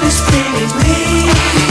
this thing is me.